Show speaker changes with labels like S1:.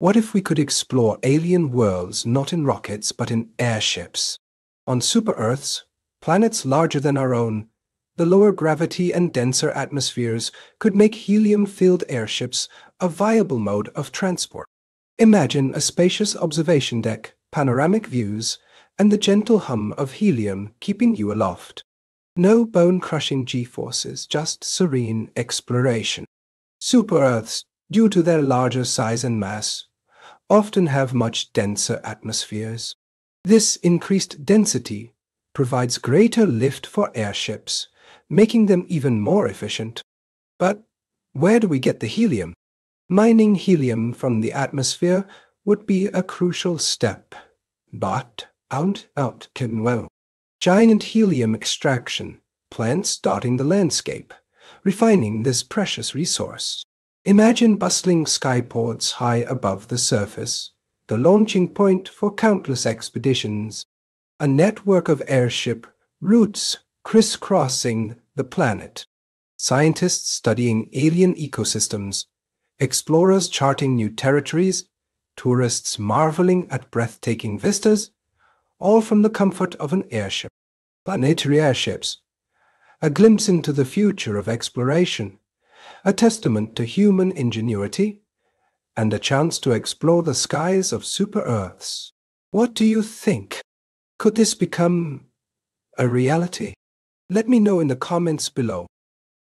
S1: What if we could explore alien worlds not in rockets but in airships? On super Earths, planets larger than our own, the lower gravity and denser atmospheres could make helium filled airships a viable mode of transport. Imagine a spacious observation deck, panoramic views, and the gentle hum of helium keeping you aloft. No bone crushing g forces, just serene exploration. Super Earths, due to their larger size and mass, often have much denser atmospheres. This increased density provides greater lift for airships, making them even more efficient. But where do we get the helium? Mining helium from the atmosphere would be a crucial step. But out out can well. Giant helium extraction, plants dotting the landscape, refining this precious resource. Imagine bustling skyports high above the surface, the launching point for countless expeditions a network of airship routes crisscrossing the planet. Scientists studying alien ecosystems, explorers charting new territories, tourists marveling at breathtaking vistas, all from the comfort of an airship. Planetary airships, a glimpse into the future of exploration, a testament to human ingenuity, and a chance to explore the skies of super Earths. What do you think? Could this become a reality? Let me know in the comments below.